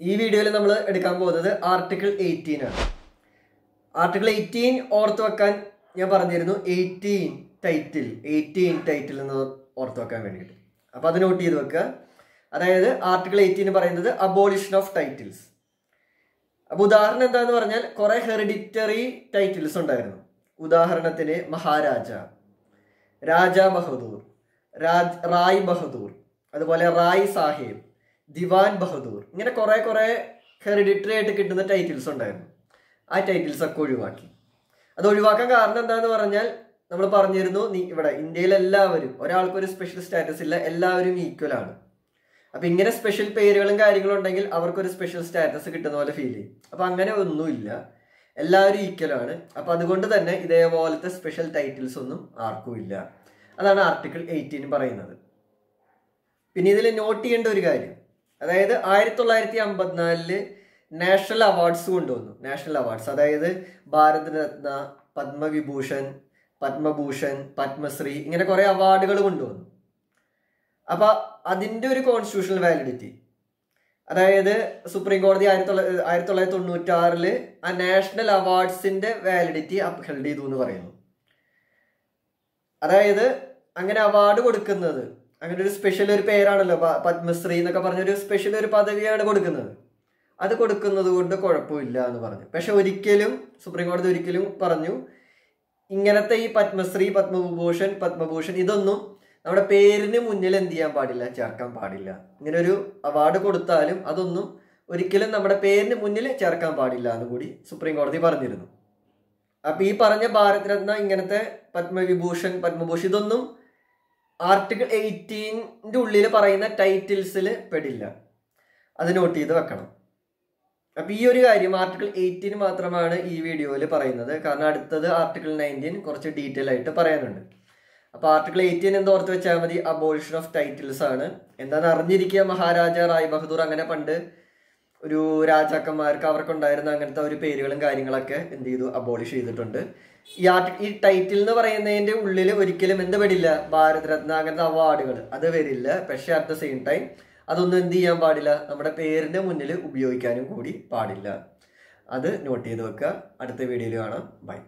ഈ വീഡിയോയിൽ നമ്മൾ എടുക്കാൻ പോകുന്നത് ആർട്ടിക്കിൾ എയ്റ്റീൻ ആണ്. ആർട്ടിക്കിൾ എയ്റ്റീൻ ഓർത്ത് വെക്കാൻ ഞാൻ പറഞ്ഞിരുന്നു എയ്റ്റീൻ ടൈറ്റിൽ എയ്റ്റീൻ ടൈറ്റിൽ എന്ന് ഓർത്ത് വെക്കാൻ വേണ്ടിയിട്ട്. അപ്പോൾ അത് നോട്ട് ചെയ്ത് വെക്കുക. അതായത് ആർട്ടിക്കിൾ എയ്റ്റീൻ പറയുന്നത് അബോളിഷൻ ഓഫ് ടൈറ്റിൽസ് അപ്പോൾ ഉദാഹരണം എന്താന്ന് പറഞ്ഞാൽ കുറെ ഹെറിഡിറ്ററി ടൈറ്റിൽസ് ഉണ്ടായിരുന്നു. ഉദാഹരണത്തിന് മഹാരാജ രാജ ബഹദൂർ രാജ് റായ് ബഹദൂർ അതുപോലെ റായ് സാഹിബ് ദിവാൻ ബഹദൂർ. ഇങ്ങനെ കുറെ കുറെ ഹെറിഡിറ്ററി ആയിട്ട് കിട്ടുന്ന ടൈറ്റിൽസ് ഉണ്ടായിരുന്നു. ആ ടൈറ്റിൽസ് ഒക്കെ ഒഴിവാക്കി. അത് ഒഴിവാക്കാൻ കാരണം എന്താന്ന് പറഞ്ഞാൽ നമ്മൾ പറഞ്ഞിരുന്നു നീ ഇവിടെ ഇന്ത്യയിൽ എല്ലാവരും ഒരാൾക്കൊരു സ്പെഷ്യൽ സ്റ്റാറ്റസ് ഇല്ല എല്ലാവരും ഈക്വൽ ആണ്. അപ്പൊ ഇങ്ങനെ സ്പെഷ്യൽ പേരുകളും കാര്യങ്ങളും ഉണ്ടെങ്കിൽ അവർക്കൊരു സ്പെഷ്യൽ സ്റ്റാറ്റസ് കിട്ടുന്ന പോലെ ഫീൽ ചെയ്യും. അപ്പൊ അങ്ങനെ ഒന്നുമില്ല. എല്ലാവരും ഈക്വൽ ആണ്. അപ്പൊ അതുകൊണ്ട് തന്നെ ഇതേപോലത്തെ സ്പെഷ്യൽ ടൈറ്റിൽസ് ഒന്നും ആർക്കും ഇല്ല. അതാണ് ആർട്ടിക്കിൾ എയ്റ്റീൻ പറയുന്നത്. പിന്നെ ഇതിൽ നോട്ട് ചെയ്യേണ്ട ഒരു കാര്യം. അതായത് ആയിരത്തി തൊള്ളായിരത്തി അമ്പത്തിനാലിൽ നാഷണൽ അവാർഡ്സ് കൊണ്ടുവന്നു. National awards. അതായത് ഭാരതരത്ന പത്മവിഭൂഷൺ പത്മഭൂഷൺ പത്മശ്രീ ഇങ്ങനെ കുറെ അവാർഡുകൾ കൊണ്ടുവന്നു. അപ്പൊ അതിന്റെ ഒരു കോൺസ്റ്റിറ്റ്യൂഷണൽ വാലിഡിറ്റി അതായത് സുപ്രീം കോടതി ആയിരത്തി തൊള്ളായിരത്തി ആയിരത്തി തൊള്ളായിരത്തി തൊണ്ണൂറ്റി ആറിൽ ആ നാഷണൽ അവാർഡ്സിന്റെ വാലിഡിറ്റി അപ്ഹെൽഡ് ചെയ്തു എന്ന് പറയുന്നു. അതായത് അങ്ങനെ അവാർഡ് കൊടുക്കുന്നത് അങ്ങനെ ഒരു സ്പെഷ്യൽ ഒരു പേരാണല്ലോ പത്മശ്രീ എന്നൊക്കെ പറഞ്ഞൊരു സ്പെഷ്യൽ ഒരു പദവിയാണ് കൊടുക്കുന്നത്. അത് കൊടുക്കുന്നത് കൊണ്ട് കുഴപ്പമില്ല എന്ന് പറഞ്ഞു. പക്ഷെ ഒരിക്കലും സുപ്രീം കോടതി ഒരിക്കലും പറഞ്ഞു ഇങ്ങനത്തെ ഈ പത്മശ്രീ പത്മഭൂഷൺ പത്മഭൂഷൺ ഇതൊന്നും നമ്മുടെ പേരിന് മുന്നിൽ എന്ത് ചെയ്യാൻ പാടില്ല ചേർക്കാൻ പാടില്ല. ഇങ്ങനെ ഒരു അവാർഡ് കൊടുത്താലും അതൊന്നും ഒരിക്കലും നമ്മുടെ പേരിന് മുന്നിൽ ചേർക്കാൻ പാടില്ല എന്ന് കൂടി സുപ്രീം കോടതി പറഞ്ഞിരുന്നു. അപ്പൊ ഈ പറഞ്ഞ ഭാരത് രത്ന ഇങ്ങനത്തെ പത്മവിഭൂഷൺ പത്മഭൂഷൺ ഇതൊന്നും ആർട്ടിക്കിൾ എയ്റ്റീന്റെ ഉള്ളിൽ പറയുന്ന ടൈറ്റിൽസിൽ പെടില്ല. അത് നോട്ട് ചെയ്ത് വെക്കണം. അപ്പോൾ ഈ ഒരു കാര്യം ആർട്ടിക്കിൾ എയ്റ്റീൻ മാത്രമാണ് ഈ വീഡിയോയിൽ പറയുന്നത്. കാരണം അടുത്തത് ആർട്ടിക്കിൾ നയന്റീൻ കുറച്ച് ഡീറ്റെയിൽ ആയിട്ട് പറയാനുണ്ട്. അപ്പോൾ ആർട്ടിക്കിൾ എയ്റ്റീൻ എന്ന് ഓർത്ത് വെച്ചാൽ മതി? അബോളിഷൻ ഓഫ് ടൈറ്റിൽസ് ആണ്. എന്താണെന്ന് അറിഞ്ഞിരിക്കുക മഹാരാജ റായ് ബഹദൂർ അങ്ങനെ പണ്ട് ഒരു രാജാക്കന്മാർക്ക് അവർക്കുണ്ടായിരുന്ന അങ്ങനത്തെ ഒരു പേരുകളും കാര്യങ്ങളൊക്കെ എന്ത് ചെയ്തു? അബോളിഷ് ചെയ്തിട്ടുണ്ട്. ഈ ആർട്ടി ഈ ടൈറ്റിൽ എന്ന് പറയുന്നതിന്റെ ഉള്ളിൽ ഒരിക്കലും എന്ത് പെടില്ല? ഭാരത് രത്ന അങ്ങനത്തെ അവാർഡുകൾ അത് വരില്ല. പക്ഷെ അറ്റ് ദ സെയിം ടൈം അതൊന്നും എന്ത് ചെയ്യാൻ പാടില്ല? നമ്മുടെ പേരിന്റെ മുന്നിൽ ഉപയോഗിക്കാനും കൂടി പാടില്ല. അത് നോട്ട് ചെയ്ത് വെക്കുക. അടുത്ത വീഡിയോയിൽ കാണാം. ബൈ